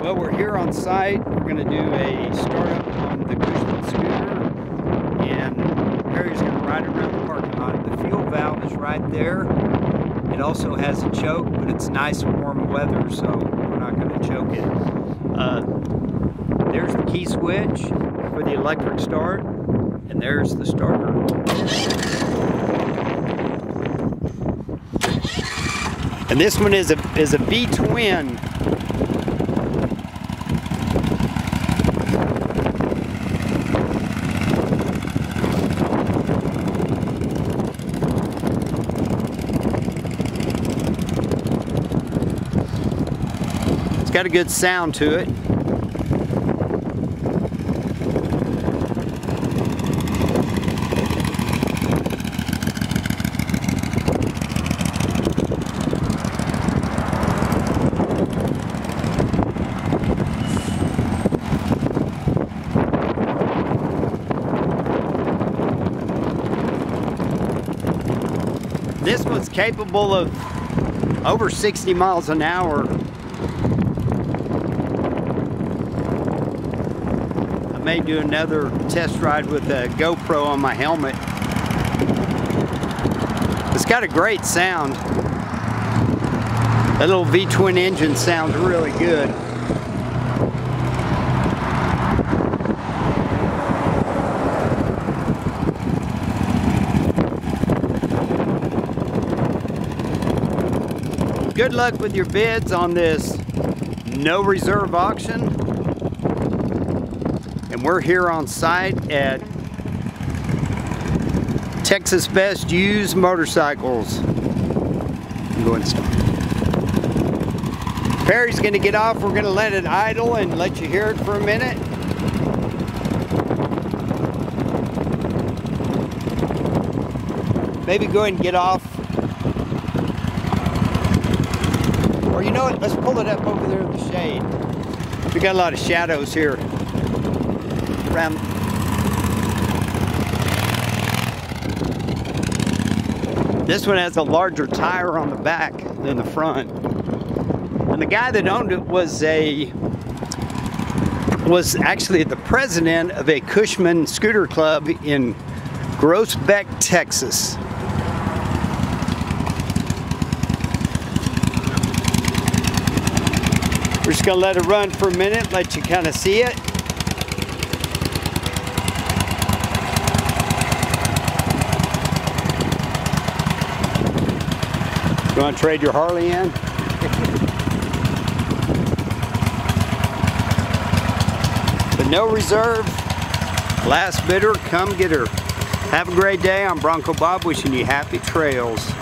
Well, we're here on site. We're going to do a startup on the Cushman scooter, and Perry's going to ride around the parking lot. The fuel valve is right there. It also has a choke, but it's nice warm weather, so we're not going to choke it. Uh, there's the key switch for the electric start, and there's the starter. And this one is a is a V twin It's got a good sound to it. This one's capable of over 60 miles an hour may do another test ride with a GoPro on my helmet. It's got a great sound. That little V-twin engine sounds really good. Good luck with your bids on this no reserve auction we're here on site at Texas Best Used Motorcycles. I'm going and stop. Perry's gonna get off. We're gonna let it idle and let you hear it for a minute. Maybe go ahead and get off. Or you know what, let's pull it up over there in the shade. We got a lot of shadows here around. This one has a larger tire on the back than the front. And the guy that owned it was a was actually the president of a Cushman scooter club in Groesbeck, Texas. We're just gonna let it run for a minute, let you kind of see it. You want to trade your Harley in? but no reserve. Last bidder, come get her. Have a great day. I'm Bronco Bob wishing you happy trails.